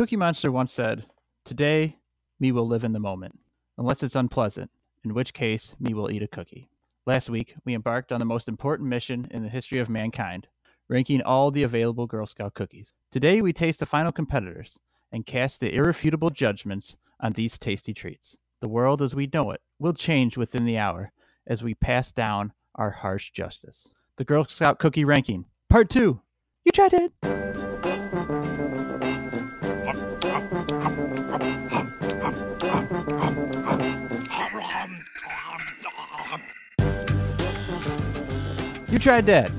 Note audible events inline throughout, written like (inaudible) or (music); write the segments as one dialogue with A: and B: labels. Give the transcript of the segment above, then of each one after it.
A: Cookie Monster once said, Today, me will live in the moment, unless it's unpleasant, in which case, me will eat a cookie. Last week, we embarked on the most important mission in the history of mankind, ranking all the available Girl Scout cookies. Today, we taste the final competitors and cast the irrefutable judgments on these tasty treats. The world as we know it will change within the hour as we pass down our harsh justice. The Girl Scout Cookie Ranking, Part 2. You tried it! You tried that.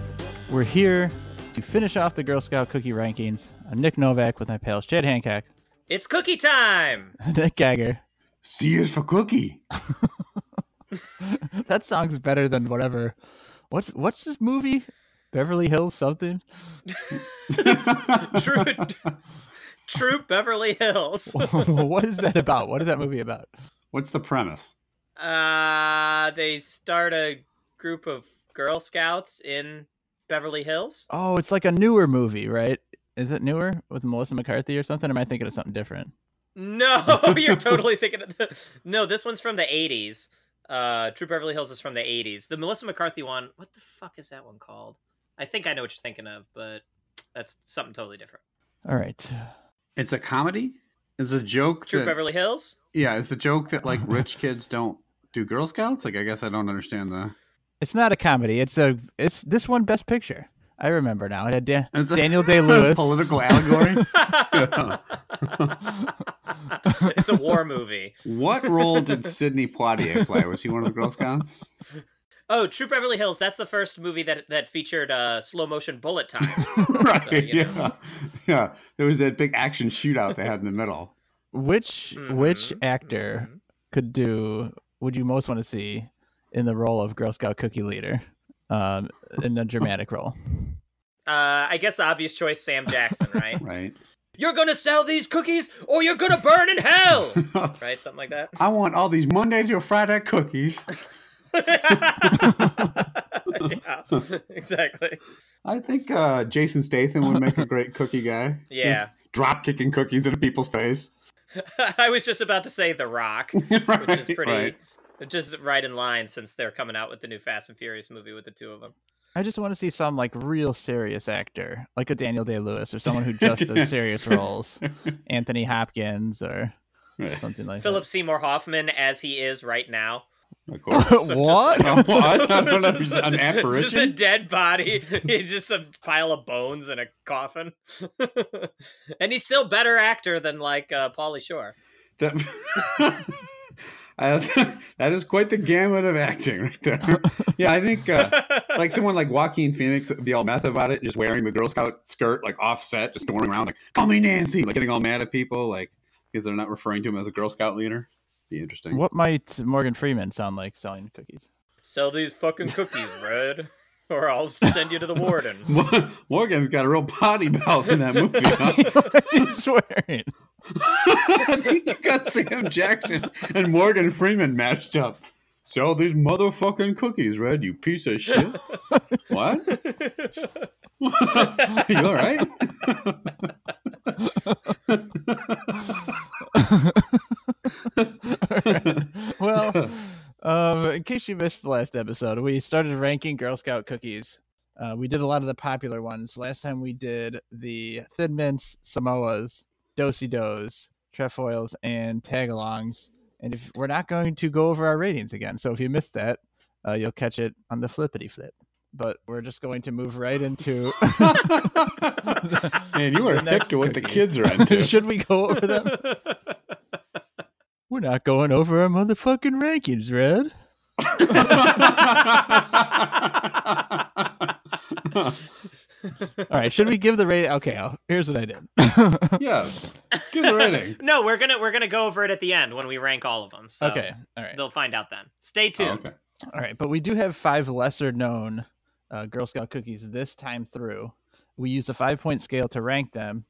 A: We're here to finish off the Girl Scout cookie rankings. I'm Nick Novak with my pals Chad Hancock,
B: It's cookie time. (laughs)
A: Nick Geiger.
C: C is for cookie. (laughs)
A: that song's better than whatever. What's what's this movie? Beverly Hills something? (laughs)
B: True, Troop Beverly Hills.
A: what is that about? What is that movie about?
C: What's the premise?
B: Uh, they start a group of Girl Scouts in Beverly Hills.
A: Oh, it's like a newer movie, right? Is it newer with Melissa McCarthy or something? Or am I thinking of something different?
B: No, (laughs) you're totally thinking of the... No, this one's from the 80s. Uh, Troop Beverly Hills is from the 80s. The Melissa McCarthy one, what the fuck is that one called? I think I know what you're thinking of, but that's something totally different.
A: All right.
C: It's a comedy. Is a joke
B: True
C: that
B: Beverly Hills?
C: yeah, is the joke that like (laughs) rich kids don't do Girl Scouts? Like I guess I don't understand the.
A: It's not a comedy. It's a it's this one Best Picture. I remember now. It had Da-
C: It's
A: Daniel Day Lewis. (laughs)
C: political allegory. (laughs)
B: it's a war movie.
C: what role did Sidney Poitier play? Was he one of the Girl Scouts?
B: Oh, Troop Beverly Hills. That's the first movie that that featured uh, slow motion bullet time. (laughs)
C: right.
B: you know.
C: yeah. Yeah. There was that big action shootout they had in the middle.
A: Which which
B: Mhm,
A: actor
B: mhm.
A: could do would you most want to see in the role of Girl Scout cookie leader um, in a dramatic role?
B: Uh, I guess the obvious choice, Sam Jackson, (laughs) right?
C: Right.
B: you're gonna sell these cookies, or you're gonna burn in hell, (laughs) right? Something like that.
C: I want all these Monday through Friday cookies. (laughs)
B: yeah, exactly.
C: I think uh, Jason Statham would make a great cookie guy.
B: Yeah.
C: Drop kicking cookies into people's face.
B: I was just about to say The Rock,
C: right,
B: which is pretty,
C: right.
B: Just right in line since they're coming out with the new Fast and Furious movie with the two of them.
A: I just want to see some like real serious actor, like a Daniel Day Lewis or someone who just does serious roles. (laughs) Anthony Hopkins or
C: Right,
A: something like that.
B: Philip Seymour Hoffman, as he is right now,
C: Of course.
A: that. (laughs)
B: So just
A: what?
B: like (laughs)
C: What? I don't
B: Just
C: understand. An
B: a- Just a dead body. He's just a pile of bones in a coffin. and he's still better actor than like uh, Pauly Shore.
C: That, I- (laughs) that is quite the gamut of acting right there. (laughs) Yeah, I think uh, like someone like Joaquin Phoenix would be all meth about it, just wearing the Girl Scout skirt like offset, just storming around like "Call me Nancy," like getting all mad at people, like because they're not referring to him as a Girl Scout leader. Be interesting.
A: What might Morgan Freeman sound like selling cookies?
B: Sell these fucking cookies, (laughs) Red, or I'll send you to the warden. (laughs)
C: Mo- Morgan's got a real potty mouth in that movie. Huh? (laughs)
A: he's swearing.
C: I think you got Sam Jackson and Morgan Freeman matched up. Sell these motherfucking cookies, Red, you piece of shit. what? (laughs) you all right?
A: well, um, in case you missed the last episode, we started ranking Girl Scout cookies. Uh, we did a lot of the popular ones. Last time we did the Thin Mints, Samoas, Do-si-dos, Trefoils, and Tagalongs. And if we're not going to go over our ratings again, so if you missed that, uh, you'll catch it on the flippity flip. But we're just going to move right into. (laughs)
C: Man, you are
A: The
C: hip
A: next
C: to what the kids are (laughs) into.
A: Should we go over them? (laughs) We're not going over our motherfucking rankings, Red. All right, should we give the rating? Okay, I'll, here's what I did. (laughs)
C: yes. Give the rating. (laughs)
B: no, we're gonna we're gonna go over it at the end when we rank all of them. So
A: okay, all right,
B: they'll find out then. Stay
C: Oh,
B: tuned.
C: okay.
A: all right. But we do have five lesser known uh, Girl Scout cookies this time through. We use a five point scale to rank them: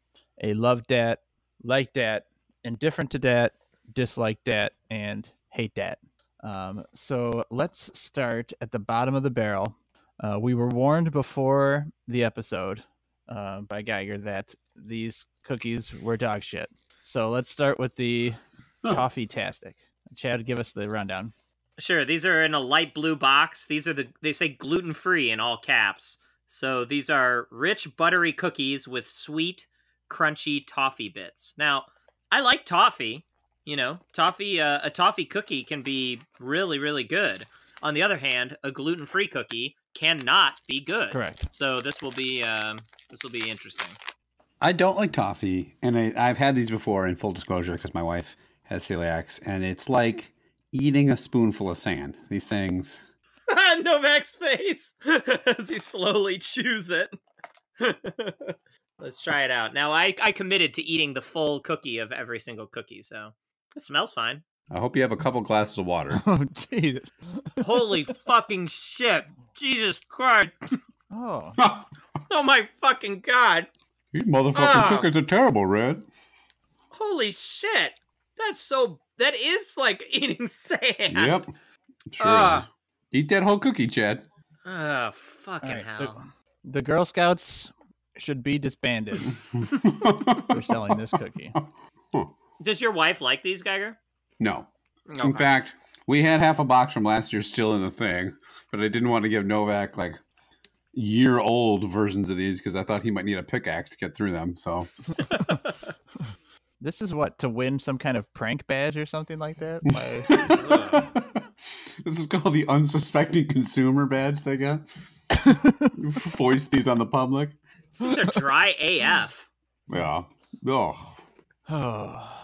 A: a love dat, like dat, indifferent to dat, dislike dat, and hate dat. Um, so let's start at the bottom of the barrel. Uh, we were warned before the episode uh, by Geiger that these cookies were dog shit. So let's start with the toffee tastic. Chad, give us the rundown.
B: Sure, these are in a light blue box. These are the they say gluten free in all caps. So these are rich buttery cookies with sweet, crunchy toffee bits. Now, I like toffee. You know, toffee uh, a toffee cookie can be really really good. On the other hand, a gluten free cookie cannot be good.
A: Correct.
B: So this will be um, this will be interesting.
C: I don't like toffee, and I, I've had these before. In full disclosure, because my wife has celiacs, and it's like eating a spoonful of sand. These things. (laughs)
B: Novak's face (laughs) as he slowly chews it. (laughs) Let's try it out. Now, I, I committed to eating the full cookie of every single cookie, so it smells fine.
C: I hope you have a couple glasses of water. (laughs)
A: Oh Jesus.
B: Holy fucking shit. Jesus Christ. (laughs)
A: Oh. (laughs)
B: Oh my fucking god.
C: These motherfucking
B: Ah.
C: cookies are terrible, Red.
B: Holy shit. That's so. That is like eating sand.
C: Yep. Sure is. Eat that whole cookie, Chad.
B: Oh, fucking
A: All right,
B: hell.
A: The, the Girl Scouts should be disbanded for selling this cookie.
B: Does your wife like these, Geiger?
C: No. In fact, we had half a box from last year still in the thing, but I didn't want to give Novak like year old versions of these because I thought he might need a pickaxe to get through them. So (laughs)
A: This is what to win some kind of prank badge or something like that. (laughs) By...
C: this is called the unsuspecting consumer badge they got. (laughs) Foist these on the public.
B: These are dry AF.
C: Yeah. (sighs) Oh.
A: oh.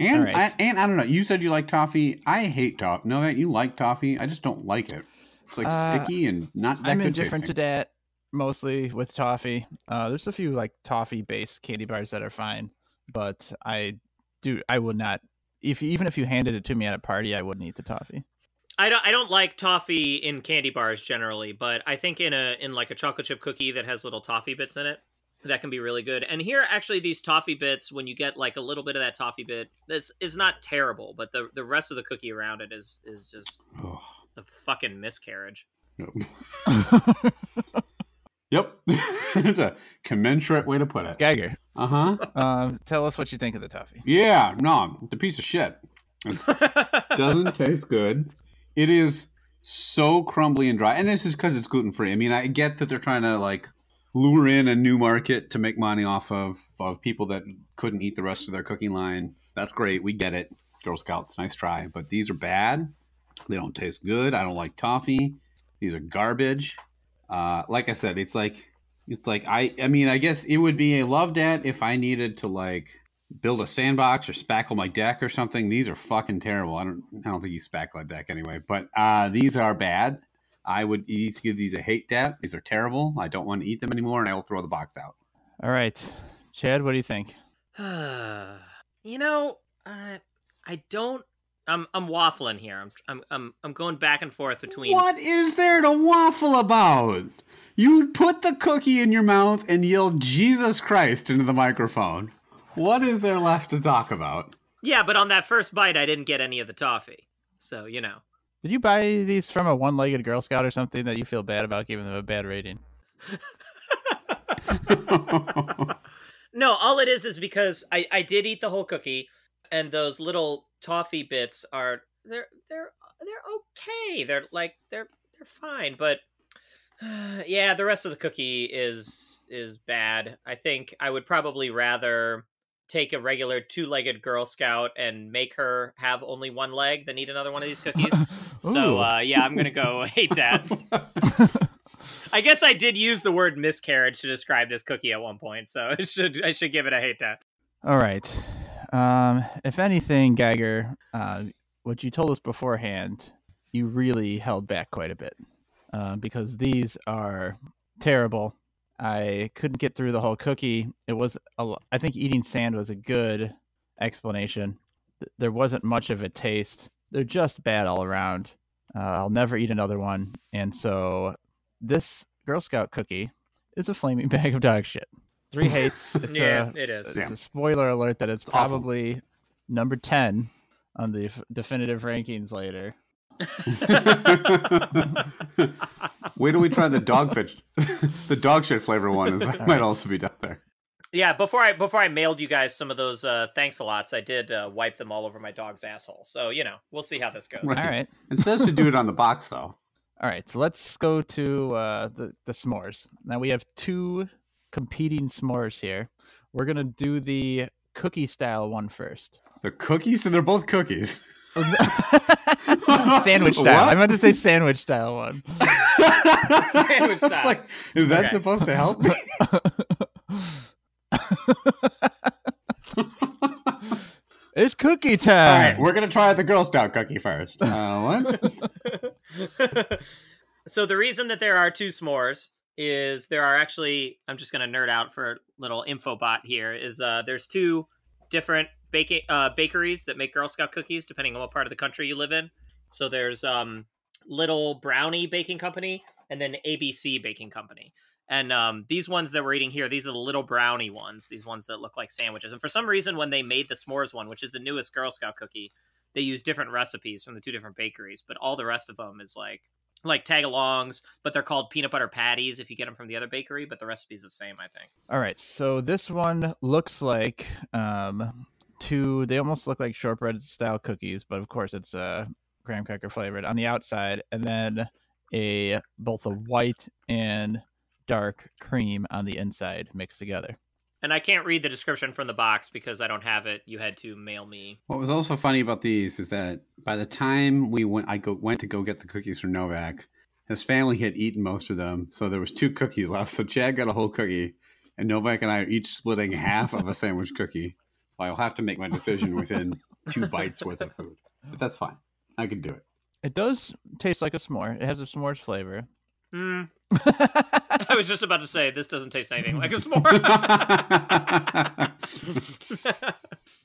C: And
A: All right.
C: I, and I don't know. You said you like toffee. I hate toffee. No, you like toffee. I just don't like it. It's like
A: Uh,
C: sticky and not that
A: I'm
C: good
A: indifferent
C: tasting.
A: to that mostly with toffee. Uh, there's a few like toffee based candy bars that are fine, but I do I would not if even if you handed it to me at a party, I wouldn't eat the toffee.
B: I don't I don't like toffee in candy bars generally, but I think in a in like a chocolate chip cookie that has little toffee bits in it, that can be really good. And here actually these toffee bits when you get like a little bit of that toffee bit, this is not terrible, but the the rest of the cookie around it is is just
C: Ugh.
B: a fucking miscarriage.
C: Yep. (laughs) (laughs) it's a commensurate way to put it.
A: Geiger,
C: Uh huh.
A: um, tell us what you think of the toffee.
C: Yeah. No, it's a piece of shit. It (laughs) doesn't taste good. It is so crumbly and dry, and this is because it's gluten free. I mean, I get that they're trying to like lure in a new market to make money off of of people that couldn't eat the rest of their cooking line. That's great. We get it. Girl Scouts, nice try. But these are bad. They don't taste good. I don't like toffee. These are garbage. Uh, like I said, it's like it's like I I mean I guess it would be a love dat if I needed to like build a sandbox or spackle my deck or something. These are fucking terrible. I don't I don't think you spackle a deck anyway, but uh, these are bad. I would eat give these a hate dat. These are terrible. I don't want to eat them anymore, and I will throw the box out.
A: All right, Chad, what do you think? (sighs)
B: you know, uh, I don't. I'm I'm waffling here. I'm I'm I'm I'm going back and forth between.
C: What is there to waffle about? You put the cookie in your mouth and yell Jesus Christ into the microphone. What is there left to talk about?
B: Yeah, but on that first bite, I didn't get any of the toffee. So you know.
A: Did you buy these from a one-legged Girl Scout or something that you feel bad about giving them a bad rating? (laughs)
B: No, all it is is because I I did eat the whole cookie, and those little toffee bits are they're they're they're okay. They're like they're they're fine, but (sighs) yeah, the rest of the cookie is is bad. I think I would probably rather take a regular two-legged Girl Scout and make her have only one leg than eat another one of these cookies. (laughs) so uh, yeah, I'm gonna go (laughs) hate that. (laughs) I guess I did use the word miscarriage to describe this cookie at one point, so (laughs) I should I should give it a hate that.
A: All right. Um, if anything, Geiger, uh, what you told us beforehand, you really held back quite a bit uh, because these are terrible. I couldn't get through the whole cookie. It was, a, I think, eating sand was a good explanation. There wasn't much of a taste. They're just bad all around. Uh, I'll never eat another one, and so this Girl Scout cookie is a flaming (laughs) bag of dog shit. Three (laughs) hates. It's
B: yeah,
A: a,
B: it is.
A: it's
C: Yeah.
A: a spoiler alert that it's
C: It's awful.
A: probably number 10 on the f- definitive rankings later. (laughs)
C: Wait till we try the dog fish, the dog shit flavor one. Is might also be down there.
B: Yeah, before I before I mailed you guys some of those uh, thanks a lots, I did uh, wipe them all over my dog's asshole. So you know, we'll see how this goes.
C: Right.
A: All right.
C: It says to do it on the box though. (laughs)
A: All right, so let's go to uh, the the s'mores. Now we have two competing s'mores here. We're gonna do the cookie style one first.
C: The cookies, so they're both cookies. (laughs)
A: sandwich style.
C: What?
A: I meant to say sandwich style one. (laughs)
B: Sandwich
C: It's
B: style.
C: like, is that
B: Okay.
C: supposed to help me? (laughs)
A: it's cookie time.
C: All right, we're gonna try the Girl Scout cookie first. Uh, what? (laughs)
B: so the reason that there are two s'mores is there are actually I'm just gonna nerd out for a little info bot here is uh there's two different baking uh bakeries that make Girl Scout cookies depending on what part of the country you live in. So there's um Little Brownie Baking Company and then ABC Baking Company. And um, these ones that we're eating here, these are the little brownie ones, these ones that look like sandwiches. And for some reason, when they made the s'mores one, which is the newest Girl Scout cookie, they use different recipes from the two different bakeries. But all the rest of them is like like tag-alongs, but they're called peanut butter patties if you get them from the other bakery. But the recipe's the same, I think.
A: All right, so this one looks like um, two. They almost look like shortbread style cookies, but of course it's uh, graham cracker flavored on the outside, and then a both a white and dark cream on the inside mixed together.
B: And I can't read the description from the box because I don't have it. You had to mail me.
C: What was also funny about these is that by the time we went, I go, went to go get the cookies from Novak. His family had eaten most of them, so there was two cookies (laughs) left. So Chad got a whole cookie, and Novak and I are each splitting half of a sandwich cookie. So I'll have to make my decision within two bites worth of food, but that's fine. I can do it.
A: It does taste like a s'more. It has a s'mores flavor.
B: Hmm. I was just about to say this doesn't taste anything like a s'more. (laughs)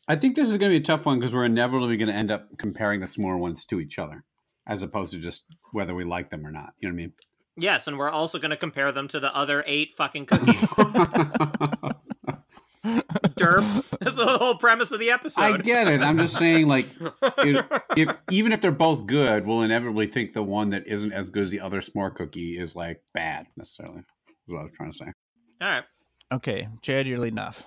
C: I think this is going to be a tough one because we're inevitably going to end up comparing the s'more ones to each other, as opposed to just whether we like them or not. You know what I mean?
B: yes, and we're also going to compare them to the other eight fucking cookies. (laughs)
C: what
B: Derp. (laughs) That's the whole premise of the episode.
C: I get it. I'm just saying, like, it- (laughs) if even if they're both good, we'll inevitably think the one that isn't as good as the other s'more cookie is like bad necessarily. Is what I was trying to say.
B: All right.
A: Okay, Chad, you're leading off.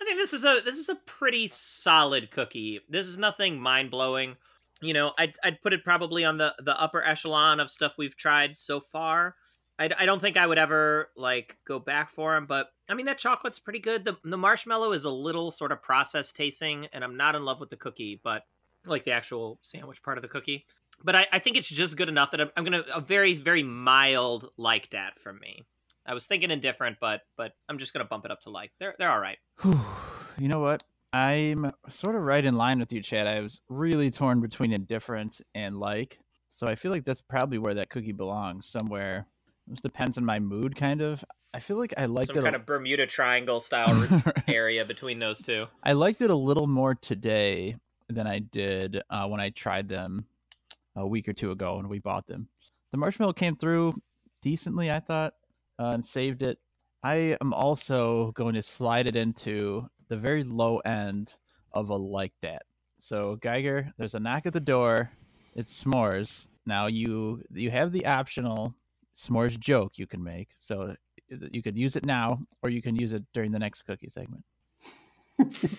B: I think this is a this is a pretty solid cookie. This is nothing mind blowing. You know, I'd I'd put it probably on the the upper echelon of stuff we've tried so far. I, I don't think I would ever like go back for them, but I mean that chocolate's pretty good. The the marshmallow is a little sort of processed tasting, and I'm not in love with the cookie, but like the actual sandwich part of the cookie. But I, I think it's just good enough that I'm, I'm gonna a very very mild like that from me. I was thinking indifferent, but but I'm just gonna bump it up to like. They're they're all right. (sighs)
A: You know what? I'm sort of right in line with you, Chad. I was really torn between indifferent and like. So I feel like that's probably where that cookie belongs, somewhere. It just depends on my mood, kind of. I feel like I liked
B: Some
A: it.
B: kind
A: a-
B: of Bermuda Triangle style (laughs) (laughs) area between those two.
A: I liked it a little more today than I did uh, when I tried them a week or two ago when we bought them. The marshmallow came through decently, I thought, uh, and saved it. I am also going to slide it into the very low end of a like that. So Geiger, there's a knock at the door. It's s'mores. Now you you have the optional s'mores joke you can make. So uh, you could use it now, or you can use it during the next cookie segment.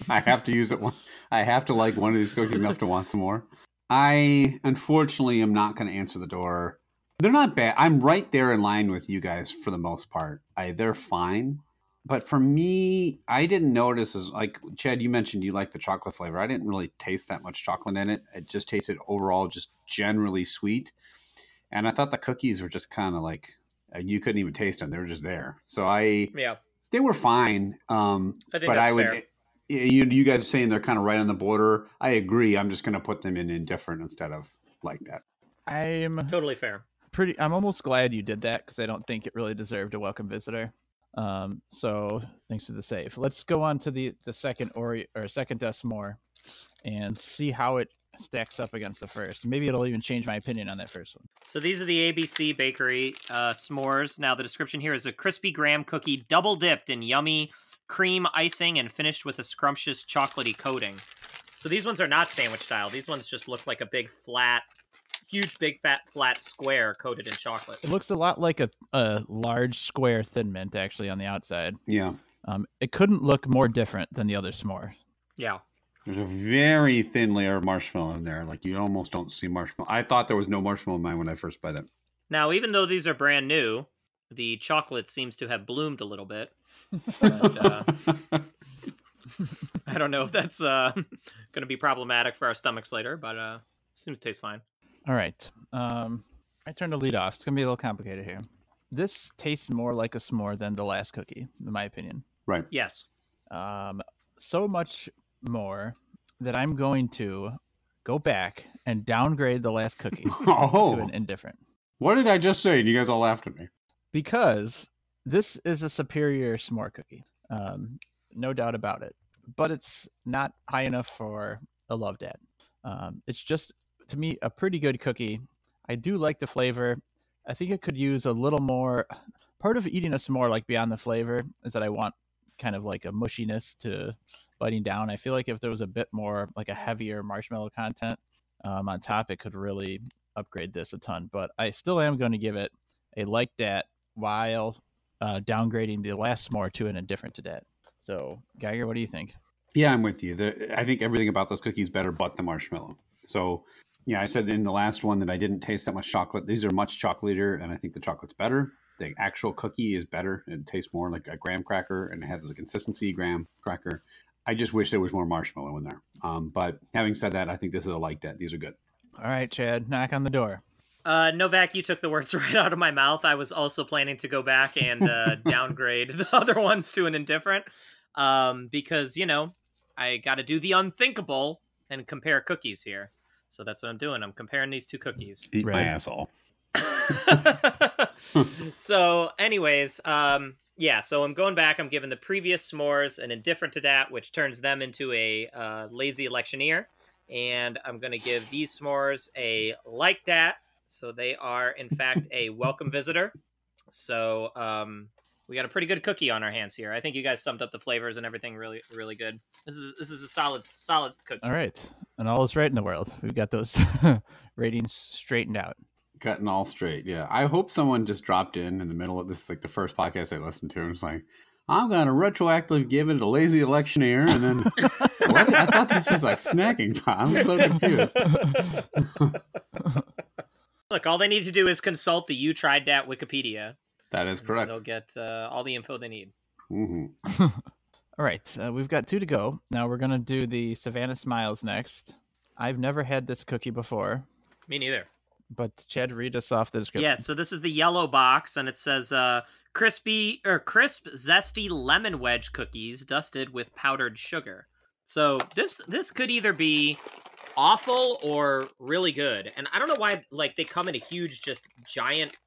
C: I have to use it. One, I have to like one of these cookies enough to want some more. I unfortunately am not going to answer the door. They're not bad. I'm right there in line with you guys for the most part. I they're fine, but for me, I didn't notice as like Chad. You mentioned you like the chocolate flavor. I didn't really taste that much chocolate in it. It just tasted overall just generally sweet, and I thought the cookies were just kind of like uh, you couldn't even taste them. They were just there. So I
B: Yeah,
C: they were fine. Um,
B: I think
C: but
B: that's
C: I would.
B: fair.
C: You you guys are saying they're kind of right on the border. I agree. I'm just going to put them in indifferent instead of like that.
A: I'm
B: totally fair.
A: pretty. I'm almost glad you did that because I don't think it really deserved a welcome visitor. Um, so thanks for the save. Let's go on to the the second or or second more, and see how it stacks up against the first. Maybe it'll even change my opinion on that first one.
B: So these are the ABC Bakery uh, s'mores. Now the description here is a crispy graham cookie, double dipped in yummy cream icing and finished with a scrumptious chocolatey coating. So these ones are not sandwich style. These ones just look like a big flat, huge, big, fat, flat square coated in chocolate.
A: It looks a lot like a, a large square thin mint actually on the outside.
C: Yeah.
A: Um, it couldn't look more different than the other s'more.
B: Yeah.
C: There's a very thin layer of marshmallow in there. Like you almost don't see marshmallow. I thought there was no marshmallow in mine when I first bought it.
B: Now, even though these are brand new, the chocolate seems to have bloomed a little bit. But, uh, (laughs) I don't know if that's uh, (laughs) going to be problematic for our stomachs later, but uh, seems to taste fine.
A: All right. Um, I turn to lead off. It's gonna be a little complicated here. This tastes more like a s'more than the last cookie, in my opinion.
C: right.
B: Yes.
A: Um, so much more that I'm going to go back and downgrade the last cookie (laughs) to
C: Oh,
A: an indifferent
C: what did I just say? And you guys all laughed at me.
A: because this is a superior s'more cookie, um, no doubt about it. But it's not high enough for a love dad. Um, it's just to me a pretty good cookie. I do like the flavor. I think it could use a little more. Part of eating a s'more, like beyond the flavor, is that I want kind of like a mushiness to biting down. I feel like if there was a bit more, like a heavier marshmallow content um, on top, it could really upgrade this a ton. But I still am going to give it a like that while uh, downgrading the last s'more to an indifferent to that. So, Geiger, what do you think?
C: Yeah, I'm with you. The, I think everything about this cookie is better but the marshmallow. So, yeah, I said in the last one that I didn't taste that much chocolate. These are much chocolatier, and I think the chocolate's better. The actual cookie is better. It tastes more like a graham cracker, and it has the consistency graham cracker. I just wish there was more marshmallow in there. Um, but having said that, I think this is a like that. These are good.
A: All right, Chad, knock on the door.
B: Uh, Novak, you took the words (laughs) right out of my mouth. I was also planning to go back and uh, (laughs) downgrade the other ones to an indifferent, um, because you know I got to do the unthinkable and compare cookies here. So that's what I'm doing. I'm comparing these two cookies.
C: Eat my asshole. (laughs)
B: so, anyways, um, yeah. So I'm going back. I'm giving the previous s'mores an indifferent to that, which turns them into a uh, lazy electioneer, and I'm going to give these s'mores a like that. So they are, in fact, a (laughs) welcome visitor. So um, we got a pretty good cookie on our hands here. I think you guys summed up the flavors and everything really, really good. This is this is a solid, solid cookie.
A: All right, and all is right in the world. We've got those (laughs) ratings straightened out.
C: Cutting all straight. Yeah. I hope someone just dropped in in the middle of this, like the first podcast I listened to, and was like, I'm going to retroactively give it a lazy electioneer. And then, (laughs) what? I thought this was like snacking pot. I'm so confused. (laughs)
B: Look, all they need to do is consult the "You Tried That" Wikipedia.
C: That is correct.
B: They'll get uh, all the info they need.
C: hmm (laughs)
A: All right, uh, we've got two to go. Now we're gonna do the Savannah Smiles next. I've never had this cookie before,
B: Me neither.
A: But Chad, read us off the description.
B: Yeah, so this is the yellow box, and it says uh, crispy or crisp, zesty lemon wedge cookies dusted with powdered sugar. So this this could either be awful or really good, and I don't know why like they come in a huge, just giant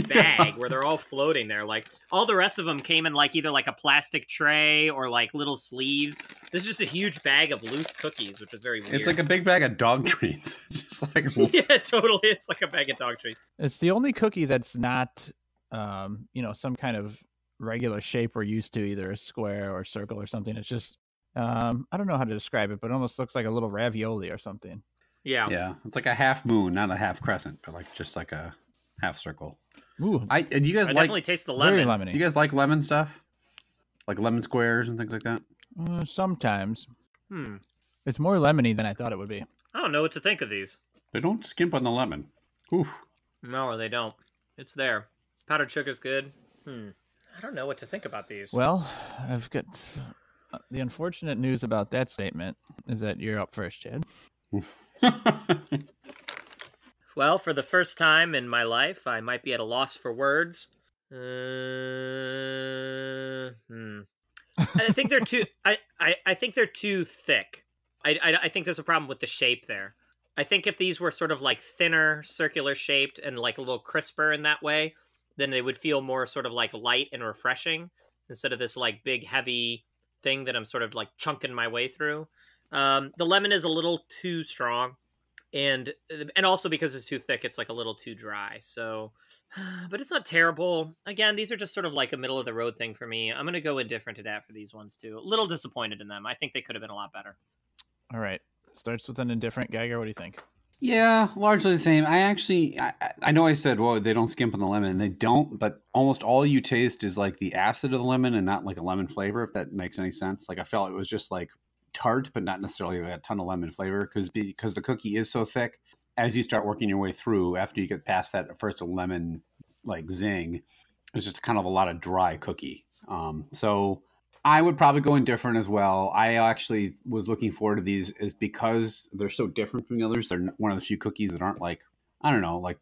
B: (laughs) bag where they're all floating there. Like all the rest of them came in like either like a plastic tray or like little sleeves. This is just a huge bag of loose cookies, which is very weird.
C: It's like a big bag of dog (laughs) treats. It's just like, (laughs)
B: yeah, totally. It's like a bag of dog treats.
A: It's the only cookie that's not, um, you know, some kind of regular shape we're used to, either a square or circle or something. It's just, um, I don't know how to describe it, but it almost looks like a little ravioli or something.
B: Yeah.
C: yeah, it's like a half moon, not a half crescent, but like just like a half circle.
A: Ooh,
C: I do you guys
B: I
C: like
B: definitely taste the
A: very lemony.
C: do you guys like lemon stuff? Like lemon squares and things like that?
A: Uh, sometimes
B: Hmm.
A: it's more lemony than I thought it would be.
B: I don't know what to think of these.
C: They don't skimp on the lemon. Oof.
B: No, they don't. It's there. Powdered sugar's good. Hmm. I don't know what to think about these.
A: Well, I've got uh, the unfortunate news about that statement is that you're up first, Chad. (laughs)
B: Well, for the first time in my life, I might be at a loss for words. Uh, hmm. I think they're too. (laughs) I, I, I think they're too thick. I, I, I think there's a problem with the shape there. I think if these were sort of like thinner, circular shaped, and like a little crisper in that way, then they would feel more sort of like light and refreshing instead of this like big heavy thing that I'm sort of like chunking my way through. Um, the lemon is a little too strong, and uh, and also because it's too thick, it's like a little too dry. So, (sighs) but it's not terrible. Again, these are just sort of like a middle of the road thing for me. I'm gonna go indifferent to that for these ones too. A little disappointed in them. I think they could have been a lot better.
A: All right. Starts with an indifferent. Geiger, what do you think?
C: Yeah, largely the same. I actually, I, I know I said, well, they don't skimp on the lemon. They don't, but almost all you taste is like the acid of the lemon and not like a lemon flavor, if that makes any sense. Like I felt it was just like tart, but not necessarily a ton of lemon flavor because because the cookie is so thick. As you start working your way through, after you get past that first lemon like zing, it's just kind of a lot of dry cookie. Um, so I would probably go indifferent as well. I actually was looking forward to these is because they're so different from the others. They're one of the few cookies that aren't like I don't know, like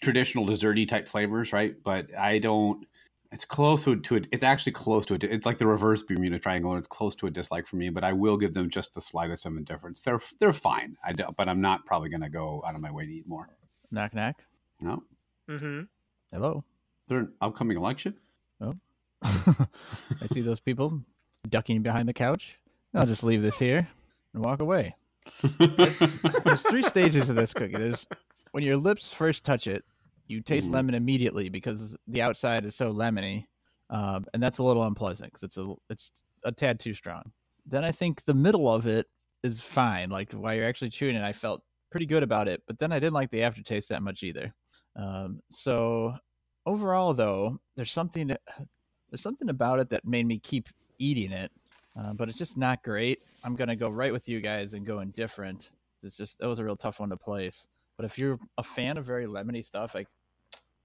C: traditional desserty type flavors, right? But I don't. It's close to, to it. It's actually close to it. It's like the reverse Bermuda Triangle. And it's close to a dislike for me, but I will give them just the slightest of indifference. They're they're fine. I don't, but I'm not probably going to go out of my way to eat more.
A: Knock knock.
C: No,
B: Mm-hmm.
A: Hello.
C: they're an upcoming election.
A: Oh, (laughs) I see those people ducking behind the couch. I'll just leave this here and walk away. (laughs) There's three stages of this cookie. There's when your lips first touch it, you taste
C: Mhm.
A: lemon immediately because the outside is so lemony, um, and that's a little unpleasant because it's a it's a tad too strong. Then I think the middle of it is fine. Like while you're actually chewing it, I felt pretty good about it, but then I didn't like the aftertaste that much either. Um, so overall, though, there's something there's something about it that made me keep eating it, uh, but it's just not great. I'm gonna go right with you guys and go indifferent. It's just that was a real tough one to place. But if you're a fan of very lemony stuff, I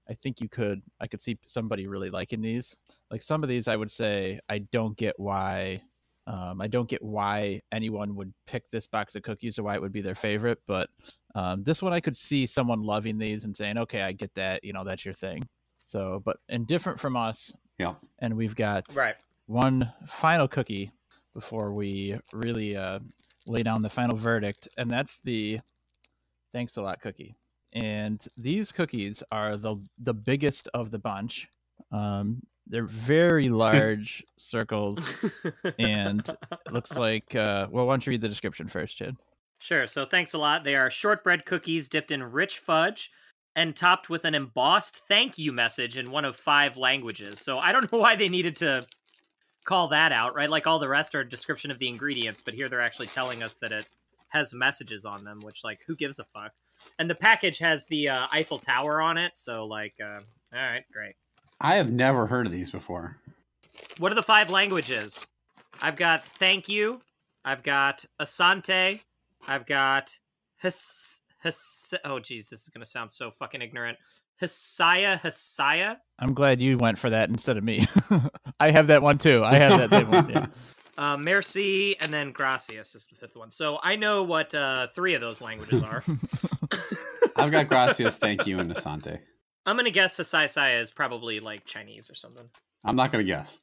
A: I think you could I could see somebody really liking these. Like some of these, I would say I don't get why. Um, I don't get why anyone would pick this box of cookies or why it would be their favorite, but um, this one I could see someone loving these and saying, "Okay, I get that. You know, that's your thing." So, but and different from us,
C: Yeah.
A: and we've got
B: Right.
A: one final cookie before we really uh, lay down the final verdict, and that's the thanks a lot cookie. And these cookies are the the biggest of the bunch. Um, they're very (laughs) large circles. And It looks (laughs) like uh, well, why don't you read the description first, Chad?
B: Sure. So thanks a lot. They are shortbread cookies dipped in rich fudge and topped with an embossed thank you message in one of five languages. So I don't know why they needed to call that out, right? Like all the rest are a description of the ingredients, but here they're actually telling us that it has messages on them, which like who gives a fuck? And the package has the uh, Eiffel Tower on it, so like uh, all right, great.
C: I have never heard of these before.
B: What are the five languages? I've got thank you. I've got asante. I've got his, his Oh, geez, this is gonna sound so fucking ignorant. Hisaya, Hisaya.
A: I'm glad you went for that instead of me. (laughs) I have that one too. I have that same one. Yeah. (laughs)
B: Uh, merci, and then gracias is the fifth one. So I know what uh, three of those languages are. (laughs)
C: I've got gracias, thank you, and asante.
B: I'm gonna guess Hisaya Saya is probably like Chinese or something.
C: I'm not going to guess.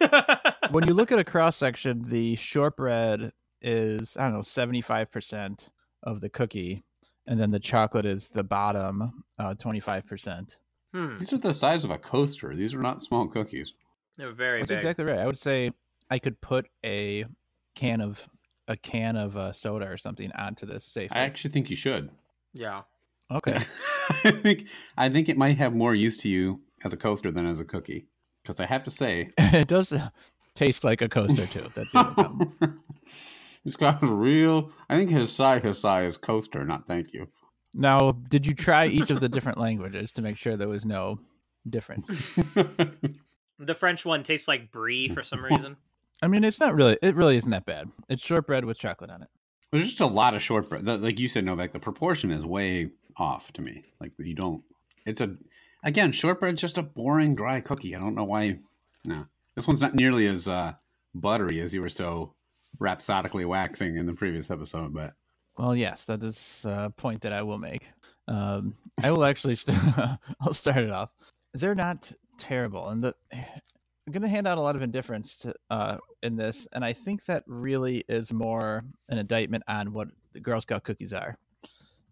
C: (laughs)
A: when you look at a cross section, the shortbread is I don't know seventy five percent of the cookie, and then the chocolate is the bottom twenty five percent.
B: hmm,
C: These are the size of a coaster. These are not small cookies.
B: they're very
A: That's
B: big.
A: exactly right. I would say I could put a can of a can of uh, soda or something onto this safe.
C: I actually think you should.
B: Yeah.
A: Okay. (laughs)
C: I think I think it might have more use to you as a coaster than as a cookie. Because I have to say, (laughs)
A: it does taste like a coaster too. That's the only problem. (laughs)
C: it's got a real. I think his sigh, his sigh is coaster, not thank you.
A: Now, did you try each of the different languages to make sure there was no difference?
B: The French one tastes like brie for some reason.
A: I mean, it's not really. It really isn't that bad. It's shortbread with chocolate on it.
C: There's just a lot of shortbread. Like you said, Novak, the proportion is way off to me. Like you don't. It's a again shortbread's just a boring dry cookie. I don't know why. No, this one's not nearly as uh, buttery as you were so rhapsodically waxing in the previous episode. But
A: Well, yes, that is a point that I will make. Um, I will actually. (laughs) St- I'll start it off. They're not terrible, and the I'm going to hand out a lot of indifference to, uh, in this, and I think that really is more an indictment on what the Girl Scout cookies are.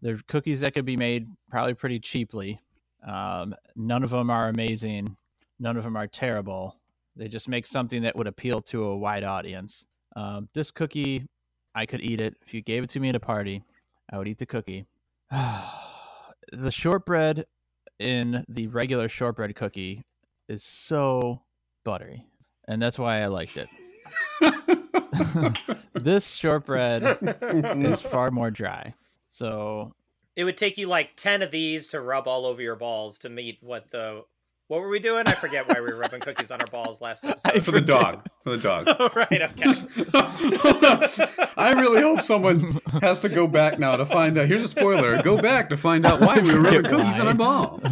A: They're cookies that could be made probably pretty cheaply. Um, none of them are amazing. None of them are terrible. They just make something that would appeal to a wide audience. Um, this cookie, I could eat it if you gave it to me at a party. I would eat the cookie. (sighs) the shortbread in the regular shortbread cookie is so buttery, and that's why I liked it. (laughs) (laughs) This shortbread is far more dry. So
B: It would take you like ten of these to rub all over your balls to meet what the what were we doing? I forget why we were rubbing cookies on our balls last (laughs) episode.
C: For the dog. For the dog.
B: oh, right. Okay.
C: I really hope someone has to go back now to find out. Here's a spoiler. Go back to find out why we were rubbing cookies on our balls.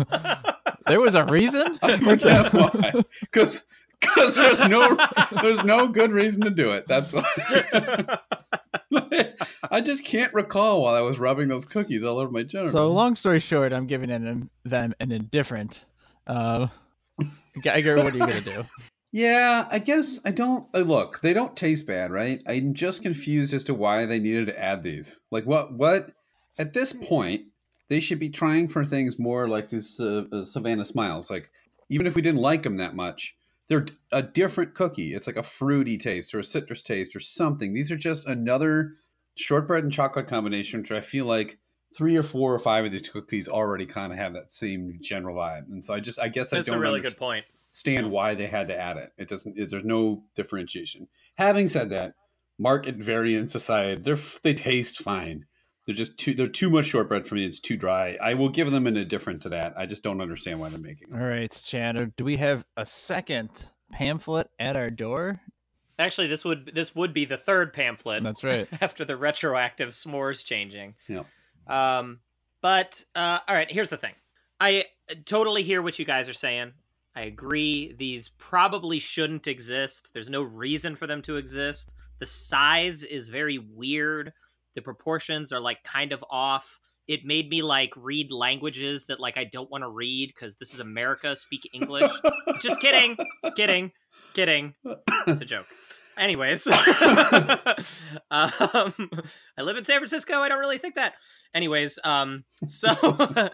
A: there was a reason.
C: Why. Because because there's no there's no good reason to do it. That's why. (laughs) I just can't recall while I was rubbing those cookies all over my genitals.
A: So long story short, I'm giving them them an indifferent. Uh, Geiger, what are you gonna do?
C: Yeah, I guess I don't uh, look. They don't taste bad, right? I'm just confused as to why they needed to add these. Like, what? What? At this point, they should be trying for things more like these uh, uh, Savannah Smiles. Like, even if we didn't like them that much, they're a different cookie. It's like a fruity taste or a citrus taste or something. These are just another shortbread and chocolate combination, which I feel like three or four or five of these cookies already kind of have that same general vibe. And so I just, I guess
B: That's
C: I don't
B: a really
C: understand
B: good point.
C: Stand why they had to add it. It doesn't. It, there's no differentiation. Having said that, market variance aside, they're they taste fine. They're just too. They're too much shortbread for me. It's too dry. I will give them an indifferent to that. I just don't understand why they're making.
A: All
C: Them.
A: right, Chad. Do we have a second pamphlet at our door?
B: Actually, this would this would be the third pamphlet
A: That's right. (laughs)
B: after the retroactive s'mores changing.
C: Yeah.
B: Um, but uh, all right, here's the thing. I totally hear what you guys are saying. I agree. These probably shouldn't exist. There's no reason for them to exist. The size is very weird. The proportions are like kind of off. It made me like read languages that like I don't want to read because this is America. Speak English. Just kidding. Kidding. Kidding. It's a joke. Anyways, (laughs) um, I live in San Francisco. I don't really think that. Anyways, um, so, (laughs)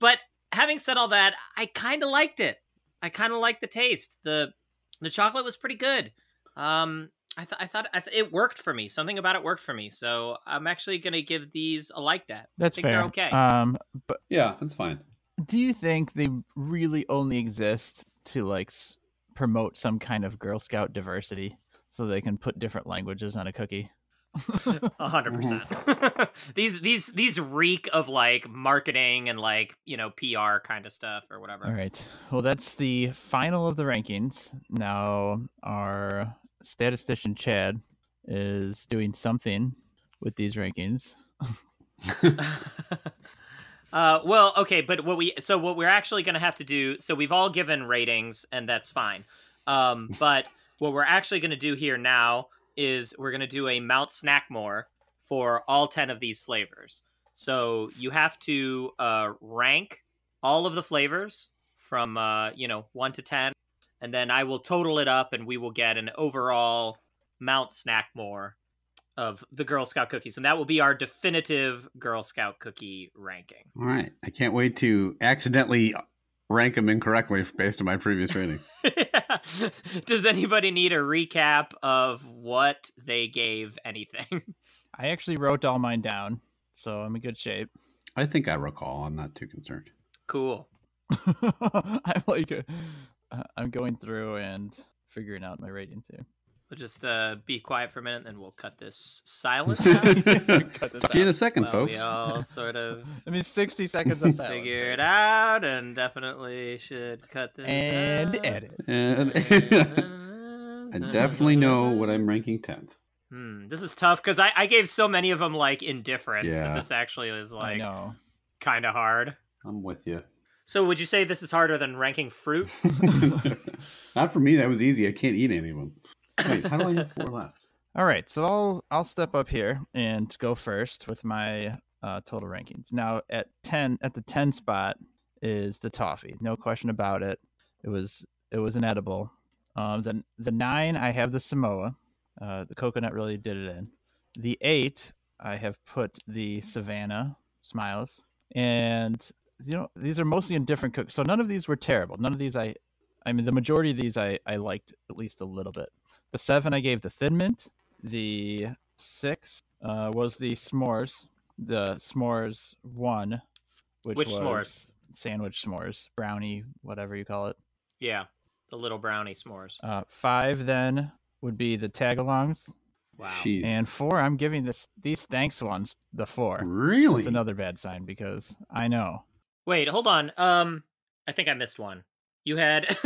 B: but having said all that, I kind of liked it. I kind of liked the taste. the The chocolate was pretty good. Um, I, th- I thought I th- it worked for me. Something about it worked for me. So I'm actually gonna give these a like that.
A: That's
B: I think
A: fair.
B: they're okay.
A: Um, but
C: Yeah, that's fine.
A: do you think they really only exist to like s- promote some kind of Girl Scout diversity, so they can put different languages on a cookie? (laughs)
B: A hundred percent. (laughs) These these these reek of like marketing and like you know PR kind of stuff or whatever.
A: All right. Well, that's the final of the rankings. Now, our statistician Chad is doing something with these rankings. (laughs)
B: uh, well, okay, but what we so what we're actually going to have to do. So we've all given ratings, and that's fine. Um, (laughs) but what we're actually going to do here now is we're going to do a Mount Snackmore for all ten of these flavors. So you have to uh, rank all of the flavors from uh, you know one to ten, and then I will total it up, and we will get an overall Mount Snackmore of the Girl Scout cookies, and that will be our definitive Girl Scout cookie ranking.
C: All right. I can't wait to accidentally rank them incorrectly based on my previous (laughs) ratings.
B: Does anybody need a recap of what they gave anything? (laughs)
A: I actually wrote all mine down, so I'm in good shape.
C: I think I recall. I'm not too concerned.
B: Cool. (laughs)
A: I'm like, I'm going through and figuring out my ratings here.
B: We'll just uh, be quiet for a minute, and then we'll cut this (laughs) silence.
C: See
B: out
A: Cut this
C: you in a second,
B: while
C: folks.
B: we all sort of (laughs)
A: I mean, 60 seconds of silence.
B: figure it out, and definitely should cut this
A: And
B: out.
A: edit.
C: And (laughs) I definitely know what I'm ranking 10th.
B: Hmm, this is tough because I, I gave so many of them like indifference
C: Yeah.
B: that this actually is
A: I
B: like
A: know.
B: kind of hard.
C: I'm with you.
B: So would you say this is harder than ranking fruit? (laughs)
C: Not for me. That was easy. I can't eat any of them. Wait, how do I have four left? (laughs)
A: All right, so I'll I'll step up here and go first with my uh, total rankings. Now at ten at the ten spot is the toffee, no question about it. It was it was an edible. Um, the the nine I have the Samoa, uh, the coconut really did it in. The eight I have put the Savannah Smiles, and you know these are mostly in different cooks. So none of these were terrible. None of these I, I mean the majority of these I I liked at least a little bit. The seven I gave the Thin Mint. The six uh, was the s'mores. The s'mores one, which,
B: Which
A: was
B: s'mores?
A: Sandwich s'mores, brownie, whatever you call it.
B: yeah, the little brownie s'mores.
A: Uh, five then would be the tagalongs.
B: Wow.
C: Jeez.
A: And four, I'm giving this these thanks ones the four.
C: really?
A: It's another bad sign because I know.
B: Wait, hold on. Um, I think I missed one. You had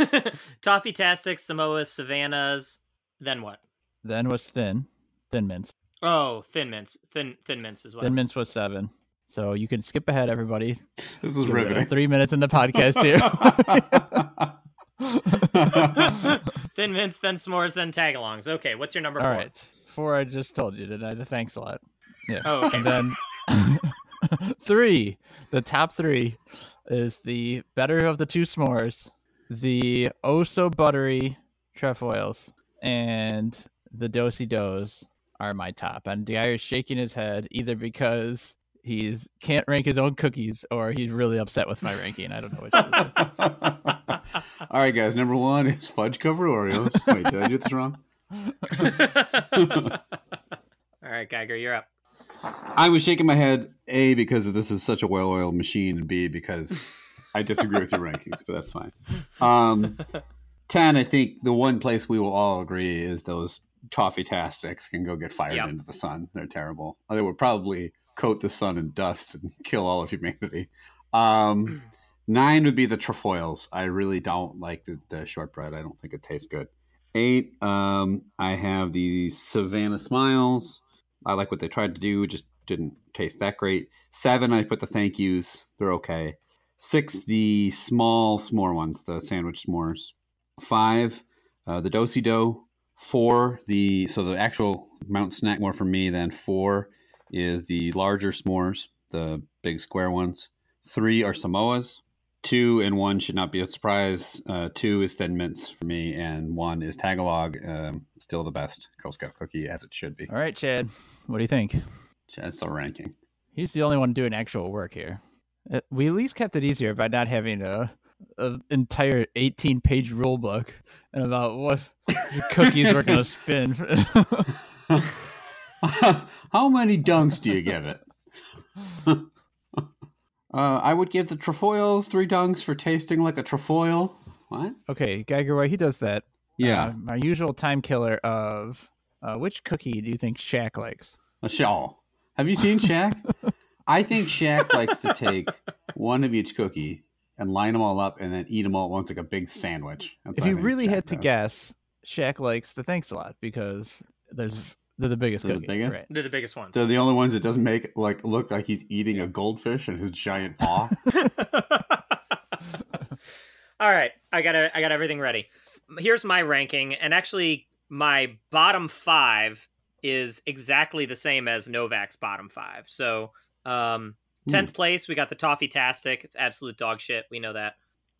B: (laughs) Toffee Tastic, Samoas, Savannahs. Then what?
A: Then was thin, thin mints.
B: Oh, Thin Mints. Thin Thin Mints as well.
A: Thin mints was seven. So you can skip ahead, everybody. (laughs)
C: This is
A: Give it, uh,
C: riveting.
A: Three minutes in the podcast here. (laughs)
B: Thin Mints, then S'mores, then Tagalongs. Okay, what's your number
A: All
B: four?
A: right. Four, I just told you, did I? The thanks a lot. Yeah.
B: Oh, okay.
A: And then three, the top three is the better of the two s'mores, the oh so buttery trefoils, and the Do-si-dos are my top. And the guy is shaking his head either because he's can't rank his own cookies or he's really upset with my ranking. I don't know which. it is.
C: All right, guys. Number one is fudge covered Oreos. Wait, did I do this wrong? (laughs) (laughs)
B: All right, Geiger, you're up.
C: I was shaking my head a because this is such a well-oiled machine, and b because I disagree with your rankings, but that's fine. Um, Ten, I think the one place we will all agree is those toffee tastics can go get fired
B: Yep.
C: into the sun. They're terrible. They would probably coat the sun in dust and (laughs) kill all of humanity. Um, nine would be the trefoils. I really don't like the, the shortbread. I don't think it tastes good. Eight, um, I have the Savannah Smiles. I like what they tried to do, just didn't taste that great. Seven, I put the thank yous. They're okay. Six, the small s'more ones, the sandwich s'mores. Five, uh, the Do-si-do. Four, the so the actual Mount Snackmore for me. Then four is the larger s'mores, the big square ones. Three are Samoas. Two and one should not be a surprise. Uh, two is Thin Mints for me, and one is Tagalong. Um, still the best Girl Scout cookie, as it should be.
A: All right, Chad. What do you think?
C: The ranking.
A: He's the only one doing actual work here. Uh, We at least kept it easier by not having a, a entire 18 page rule book and about what cookies we're gonna (laughs) spin. (laughs) (laughs)
C: How many dunks do you give it? uh, I would give the trefoils three dunks for tasting like a trefoil. What?
A: okay, Geiger, while he does that,
C: Yeah,
A: uh, my usual time killer of uh, which cookie do you think Shaq likes?
C: A Shaw. Have you seen Shaq? I think Shaq likes to take one of each cookie and line them all up and then eat them all at once like a big sandwich. That's
A: if you really
C: Shaq
A: had to
C: does.
A: guess, Shaq likes the thanks a lot because there's they're the biggest
C: They're the biggest?
A: Right.
B: They're the biggest ones.
C: They're the only ones that doesn't make like look like he's eating a goldfish in his giant (laughs) paw. (laughs)
B: All right, I got I got everything ready. Here's my ranking, and actually, my bottom five is exactly the same as Novak's bottom five. So, um, tenth place, we got the Toffee Tastic. It's absolute dog shit. We know that.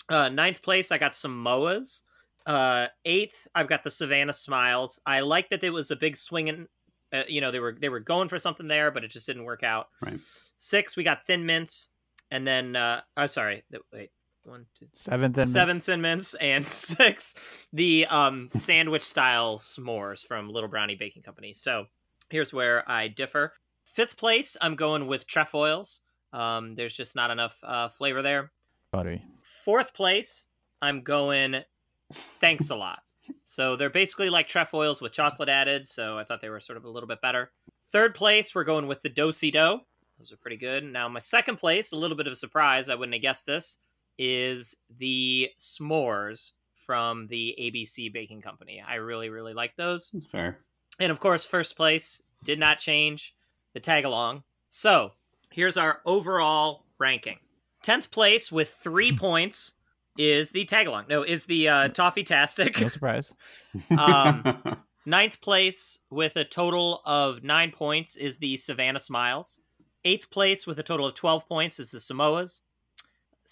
B: Uh, ninth place, I got Samoas. Uh, eighth, I've got the Savannah Smiles. I like that it was a big swinging. Uh, you know, they were they were going for something there, but it just didn't work out.
C: Right.
B: Six, we got Thin Mints, and then uh, oh, sorry, wait, one, two,
A: Seventh and
B: seven thin mints and (laughs) six. The um sandwich style s'mores from little brownie baking company. So here's where i differ. Fifth place i'm going with trefoils um there's just not enough uh flavor there.
A: Buttery.
B: fourth place i'm going thanks a lot. So they're basically like trefoils with chocolate added so i thought they were sort of a little bit better. Third place we're going with the Do-si-do. Those are pretty good. Now my second place a little bit of a surprise i wouldn't have guessed this is the s'mores from the abc baking company i really really like those
C: That's fair.
B: and of course, first place did not change the tag along. So here's our overall ranking. 10th place with three (laughs) points is the tag along. No, is the uh, Toffee tastic.
A: No surprise. (laughs)
B: Um, (laughs) Ninth place with a total of nine points is the Savannah Smiles. Eighth place with a total of 12 points is the Samoas.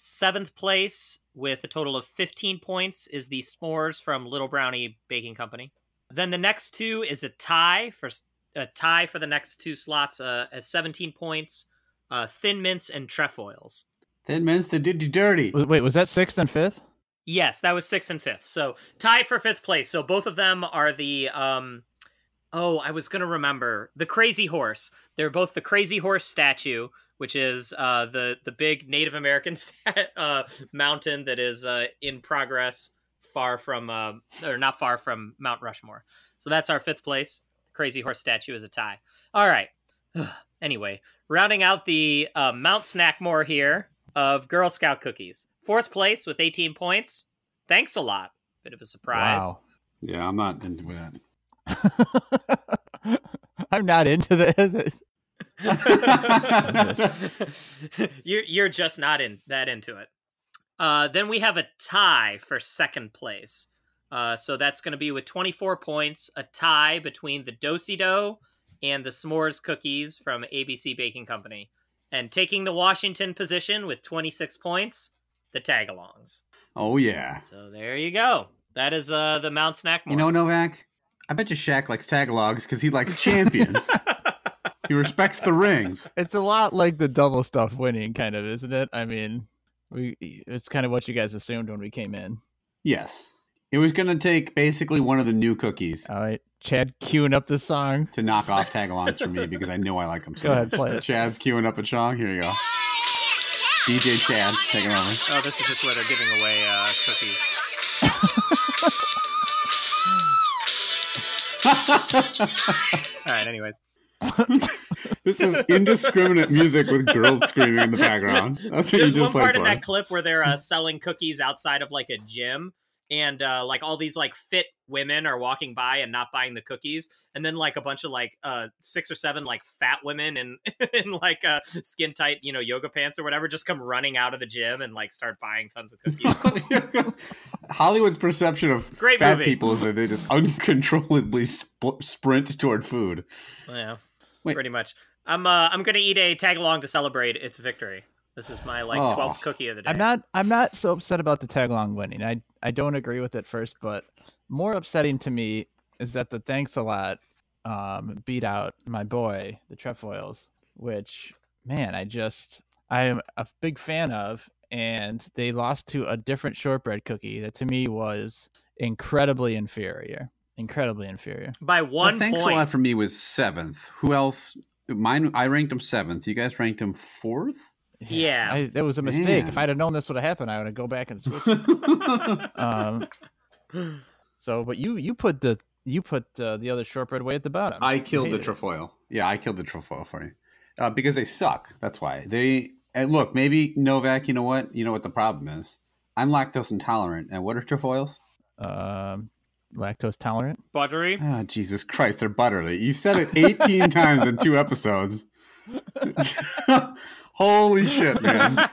B: Seventh place with a total of 15 points is the S'mores from Little Brownie Baking Company. Then the next two is a tie for a tie for the next two slots uh, at 17 points. Uh, Thin Mints and Trefoils.
C: Thin mints that did you dirty.
A: Wait, was that sixth and fifth?
B: Yes, that was sixth and fifth. So tie for fifth place. So both of them are the um oh, I was gonna remember. The crazy horse. They're both the crazy horse statue, which is uh the the big Native American (laughs) stat, uh mountain that is uh in progress far from uh or not far from Mount Rushmore. So that's our fifth place. The Crazy Horse statue is a tie. All right. (sighs) anyway, rounding out the uh, Mount Snackmore here of Girl Scout cookies. Fourth place with 18 points. Thanks a lot. Bit of a surprise.
A: Wow.
C: Yeah, I'm not into that. (laughs)
A: I'm not into this. (laughs)
B: you're you're just not in that into it. Uh, then we have a tie for second place. Uh, so that's going to be with 24 points, a tie between the Do-si-do and the S'mores cookies from ABC Baking Company. And taking the Washington position with 26 points, the Tagalongs.
C: Oh yeah.
B: So there you go. That is uh, the Mount Snack.
C: You know, Novak, I bet you Shaq likes Tagalongs because he likes (laughs) champions. he respects the rings.
A: It's a lot like the double stuff winning, kind of, isn't it? I mean, we it's kind of what you guys assumed when we came in.
C: Yes. It was going to take basically one of the new cookies
A: All right, Chad queuing up the song.
C: to knock off tagalongs for me because I know I like them. So
A: Go ahead, play it.
C: Chad's queuing up a song. Here you go. DJ Chad, taking over.
B: oh, this is just where they're giving away uh, cookies. (laughs) (laughs) All right. Anyways,
C: this is indiscriminate music with girls screaming in the background. That's what
B: there's
C: you
B: one
C: just played
B: part in
C: for
B: that clip where they're uh, selling cookies outside of like a gym and uh, like all these like fit women are walking by and not buying the cookies and then like a bunch of like uh six or seven like fat women in (laughs) in like uh skin tight you know yoga pants or whatever just come running out of the gym and like start buying tons of cookies (laughs)
C: Hollywood's perception of
B: Great
C: fat
B: movie.
C: people is that they just uncontrollably sp- sprint toward food.
B: yeah
C: Wait.
B: pretty much i'm uh i'm gonna eat a tag along to celebrate its victory this is my like
C: Oh.
B: 12th cookie of the day
A: I'm not. I'm not so upset about the tag along winning. I I don't agree with it first, but more upsetting to me is that the thanks a lot um, beat out my boy the trefoils, which man, I just I am a big fan of, and they lost to a different shortbread cookie that to me was incredibly inferior. Incredibly inferior.
B: by one
C: Well, thanks
B: point
C: a lot for me was seventh. Who else? Mine. I ranked him seventh. You guys ranked him fourth.
B: Yeah.
A: I, that was a mistake. If I'd have known this would have happened, I would have go back and switch. (laughs) um, so, but you you put the you put uh, the other shortbread way at the bottom.
C: I killed the
A: hated it.
C: trefoil. Yeah, I killed the trefoil for you uh, because they suck. That's why they. And look, maybe Novak. You know what? You know what the problem is. I'm lactose intolerant, and what are trefoils?
A: Um, lactose tolerant.
B: buttery
C: Ah, Jesus Christ, they're buttery. You've said it 18 (laughs) times in two episodes. (laughs) Holy shit, man. (laughs)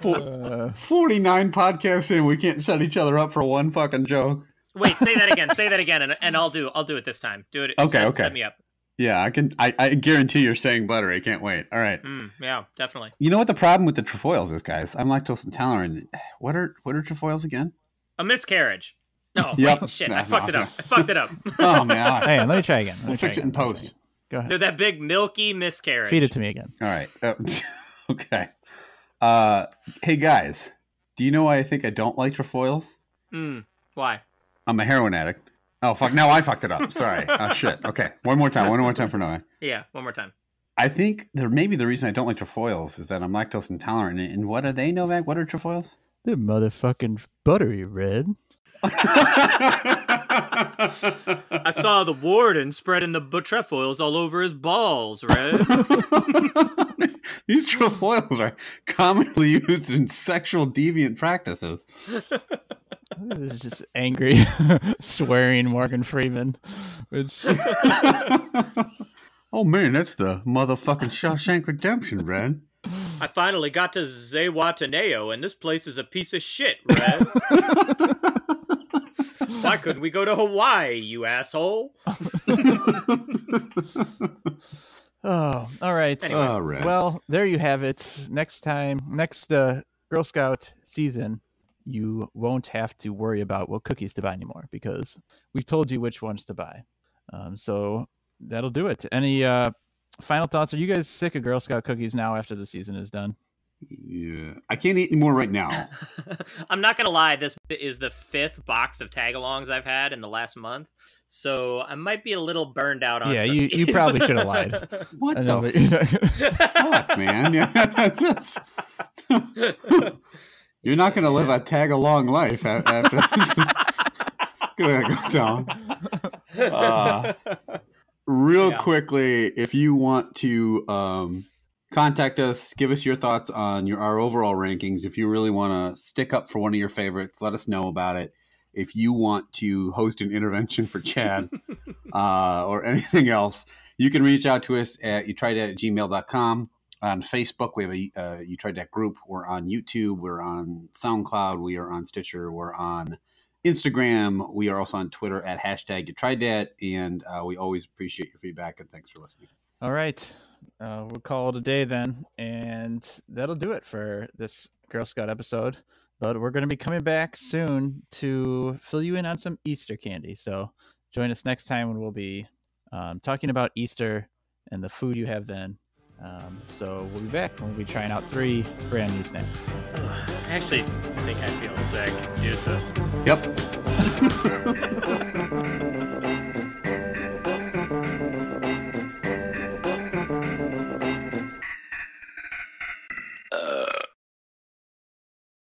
C: Four,
A: Uh,
C: 49 podcasts in, we can't set each other up for one fucking joke.
B: Wait, say that again. Say that again, and, and I'll do. I'll do it this time. Do it.
C: Okay,
B: set,
C: okay.
B: Set me up.
C: Yeah, I can. I, I guarantee you're saying buttery. Can't wait. All right.
B: Mm, yeah, definitely.
C: You know what the problem with the trefoils is, guys? I'm lactose intolerant. What are what are trefoils again?
B: A miscarriage. No,
C: Yep.
B: wait, shit.
C: No,
B: I fucked
C: no,
B: it up. I fucked it up. (laughs)
C: Oh man.
A: hey, let me try again. Let
C: we'll
A: me try
C: fix it
A: again.
C: in post.
A: Go ahead.
B: They're that big milky miscarriage.
A: Feed it to me again.
C: All right. Uh, (laughs) okay. Uh, hey guys, do you know why I think I don't like trefoils?
B: Mm, why?
C: I'm a heroin addict. Oh fuck! Now I fucked it up. Sorry. (laughs) Oh shit. Okay. One more time. One more time for Noah.
B: Yeah, one more time.
C: I think there maybe the reason I don't like trefoils is that I'm lactose intolerant. And what are they, Novak? What are trefoils?
A: They're motherfucking buttery red. (laughs)
B: I saw the warden spreading the trefoils all over his balls, right? (laughs)
C: These trefoils are commonly used in sexual deviant practices.
A: This is just angry, (laughs) swearing Morgan Freeman. Which (laughs)
C: oh man, that's the motherfucking Shawshank Redemption, Red.
B: I finally got to Zihuatanejo, and this place is a piece of shit, Red. (laughs) Why couldn't we go to Hawaii, you asshole? (laughs)
A: oh, all right.
B: Anyway.
C: All right.
A: Well, there you have it. Next time, next uh, Girl Scout season, you won't have to worry about what cookies to buy anymore because we've told you which ones to buy. Um, so that'll do it. Any uh, final thoughts? Are you guys sick of Girl Scout cookies now after the season is done?
C: Yeah, I can't eat anymore right now. (laughs)
B: I'm not gonna lie, this is the fifth box of tagalongs I've had in the last month, so I might be a little burned out on.
A: Yeah, you- you probably should have lied. (laughs)
C: What
A: I
C: the
A: know, but- (laughs)
C: fuck, man? Yeah, that's just. You're not gonna live a tag along life after this is gonna go down. Uh, real
B: Yeah.
C: quickly, if you want to um, contact us, give us your thoughts on your our overall rankings. If you really want to stick up for one of your favorites, let us know about it. If you want to host an intervention for Chad (laughs) uh, or anything else, you can reach out to us at you tried at gmail.com. On Facebook, we have a uh, you tried that group. We're on YouTube. We're on SoundCloud. We are on Stitcher. We're on Instagram. We are also on Twitter at hashtag you tried that. And uh, we always appreciate your feedback and thanks for listening.
A: All right. Uh, we'll call it a day then. And that'll do it for this Girl Scout episode. But we're going to be coming back soon to fill you in on some Easter candy. So join us next time when we'll be um, talking about Easter and the food you have then. Um, so we'll be back and we'll be trying out three brand new snacks.
B: Ugh, I actually think I feel sick. Deuces.
C: Yep. (laughs)